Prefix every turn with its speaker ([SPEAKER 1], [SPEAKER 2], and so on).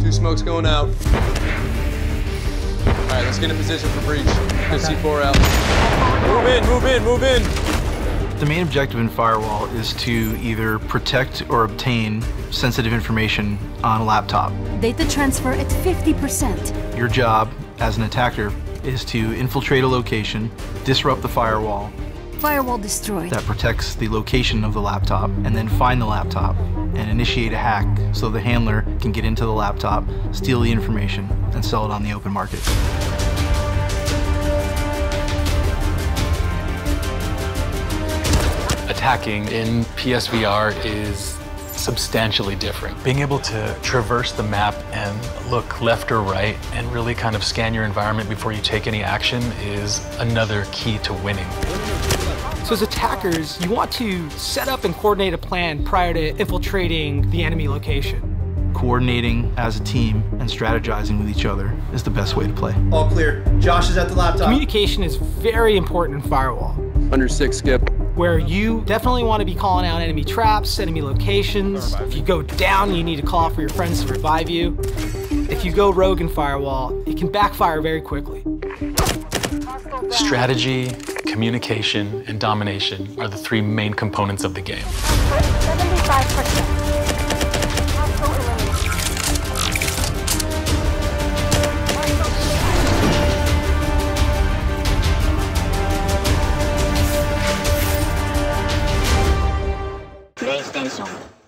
[SPEAKER 1] Two smokes going out. All right, let's get in position for breach. Good okay. C4 out. Move in, move in, move in.
[SPEAKER 2] The main objective in Firewall is to either protect or obtain sensitive information on a laptop.
[SPEAKER 3] Data transfer at 50%.
[SPEAKER 2] Your job as an attacker is to infiltrate a location, disrupt the firewall,
[SPEAKER 3] Firewall destroyed.
[SPEAKER 2] that protects the location of the laptop, and then find the laptop and initiate a hack so the handler can get into the laptop, steal the information, and sell it on the open market.
[SPEAKER 4] Attacking in PSVR is substantially different. Being able to traverse the map and look left or right and really kind of scan your environment before you take any action is another key to winning.
[SPEAKER 5] So as attackers, you want to set up and coordinate a plan prior to infiltrating the enemy location.
[SPEAKER 2] Coordinating as a team and strategizing with each other is the best way to play.
[SPEAKER 6] All clear. Josh is at the laptop.
[SPEAKER 5] Communication is very important in Firewall,
[SPEAKER 1] Under six, skip.
[SPEAKER 5] where you definitely want to be calling out enemy traps, enemy locations. If you go down, you need to call for your friends to revive you. If you go rogue in Firewall, it can backfire very quickly.
[SPEAKER 4] Strategy, communication, and domination are the three main components of the game.
[SPEAKER 7] PlayStation